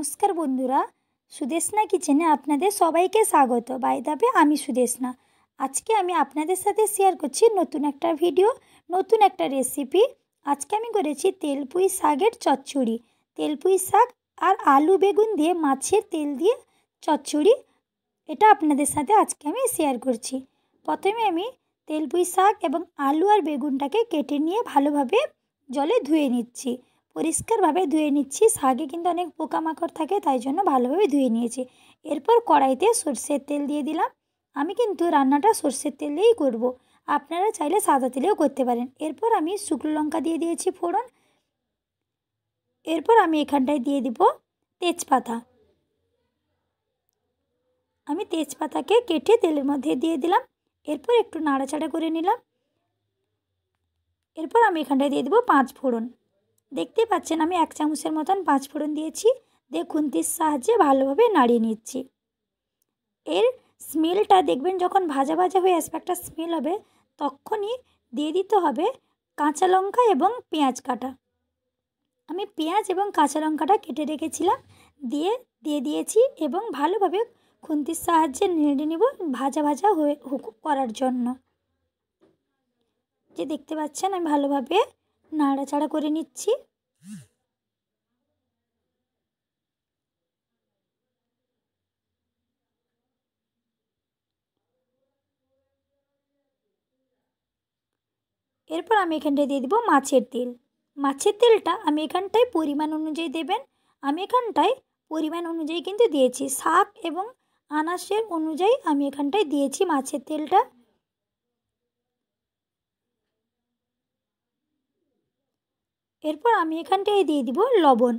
নমস্কার বন্ধুরা, সুদেশনা কিচেনে আপনাদের সবাইকে স্বাগত। বাইদাবে আমি সুদেশনা। আজকে আমি আপনাদের সাথে শেয়ার করছি নতুন একটা ভিডিও নতুন একটা রেসিপি আজকে আমি করেছি তেলপুই শাকের চচ্চড়ি। তেলপুই শাক আর আলু বেগুন দিয়ে মাছের তেল দিয়ে চচ্চড়ি। এটা আপনাদের সাথে আজকে আমি শেয়ার করছি। প্রথমে আমি তেলপুই শাক এবং আলু আর বেগুনটাকে কেটে নিয়ে ভালোভাবে জলে ধুয়ে নিচ্ছি। পরিষ্কারভাবে ধুয়ে নিচ্ছি। শাকে কিন্তু অনেক পোকামাকড় থাকে, তাই জন্য ভালোভাবে ধুয়ে নিয়েছি। এরপর কড়াইতে সর্ষের তেল দিয়ে দিলাম। আমি কিন্তু রান্নাটা সর্ষের তেল দিয়েই করব। আপনারা চাইলে সাদা তেলেও করতে পারেন। এরপর আমি শুকনো লঙ্কা দিয়ে দিয়েছি ফোড়ন। এরপর আমি এখানটায় দিয়ে দিব তেজপাতা। আমি তেজপাতাকে কেটে তেলের মধ্যে দিয়ে দিলাম। এরপর একটু নাড়াচাড়া করে নিলাম। এরপর আমি এখানটায় দিয়ে দেবো পাঁচ ফোড়ন। দেখতে পাচ্ছেন, আমি এক চামচের মতন পাঁচ ফোড়ন দিয়েছি। দিয়ে খুন্তির সাহায্যে ভালোভাবে নাড়িয়ে নিচ্ছি। এর স্মেলটা দেখবেন, যখন ভাজা ভাজা হয়ে আসবে, একটা স্মেল হবে, তখনই দিয়ে দিতে হবে কাঁচা লঙ্কা এবং পেঁয়াজ কাটা। আমি পেঁয়াজ এবং কাঁচা লঙ্কাটা কেটে রেখেছিলাম, দিয়ে দিয়ে দিয়েছি এবং ভালোভাবে খুন্তির সাহায্যে নেড়ে নেব ভাজা ভাজা হয়ে করার জন্য। যে দেখতে পাচ্ছেন, আমি ভালোভাবে নাড়াচাড়া করে নিচ্ছি। এরপর আমি এখানটায় দিয়ে দেবো মাছের তেল। মাছের তেলটা আমি এখানটায় পরিমাণ অনুযায়ী দেবেন। আমি এখানটায় পরিমাণ অনুযায়ী কিন্তু দিয়েছি। শাক এবং আনাসের অনুযায়ী আমি এখানটায় দিয়েছি মাছের তেলটা। এরপর আমি এখানটায় দিয়ে দিব লবণ।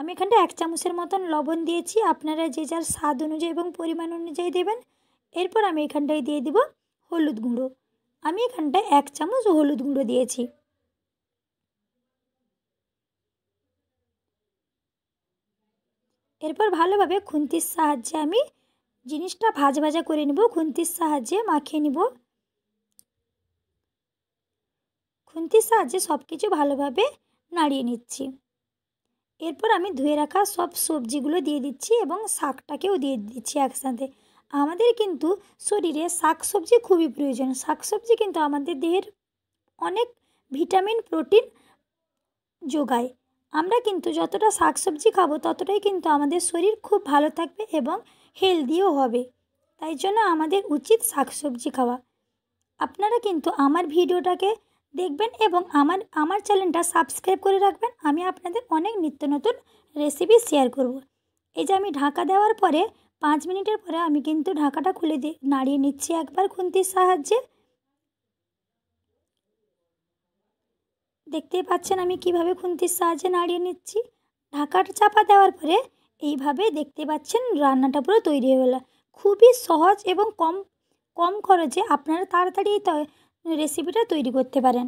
আমি এখানটা এক চামচের মতন লবণ দিয়েছি, আপনারা যে যার স্বাদ অনুযায়ী এবং পরিমাণ অনুযায়ী দেবেন। এরপর আমি এখানটায় দিয়ে দিব হলুদ গুঁড়ো। আমি এখানটায় এক চামচ হলুদ গুঁড়ো দিয়েছি। এরপর ভালোভাবে খুন্তির সাহায্যে আমি জিনিসটা ভাজা ভাজা করে নিব, খুন্তির সাহায্যে মাখিয়ে নিব। খুন্তির সাহায্যে সব কিছু ভালোভাবে নাড়িয়ে নিচ্ছি। এরপর আমি ধুয়ে রাখা সব সবজিগুলো দিয়ে দিচ্ছি এবং শাকটাকেও দিয়ে দিচ্ছি একসাথে। আমাদের কিন্তু শরীরে শাক সবজি খুবই প্রয়োজন। শাক সবজি কিন্তু আমাদের দেহের অনেক ভিটামিন, প্রোটিন যোগায়। আমরা কিন্তু যতটা শাক সবজি খাব ততটাই কিন্তু আমাদের শরীর খুব ভালো থাকবে এবং হেলদিও হবে। তাই জন্য আমাদের উচিত শাক সবজি খাওয়া। আপনারা কিন্তু আমার ভিডিওটাকে দেখবেন এবং আমার আমার চ্যানেলটা সাবস্ক্রাইব করে রাখবেন। আমি আপনাদের অনেক নিত্য নতুন রেসিপি শেয়ার করব। এই যে আমি ঢাকা দেওয়ার পরে পাঁচ মিনিটের পরে আমি কিন্তু ঢাকাটা খুলে দিয়ে নাড়িয়ে নিচ্ছি একবার খুন্তির সাহায্যে। দেখতেই পাচ্ছেন আমি কীভাবে খুন্তির সাহায্যে নাড়িয়ে নিচ্ছি। ঢাকাটা চাপা দেওয়ার পরে এইভাবে দেখতে পাচ্ছেন রান্নাটা পুরো তৈরি হয়ে গেলো। খুবই সহজ এবং কম কম খরচে আপনারা তাড়াতাড়ি রেসিপিটা তৈরি করতে পারেন।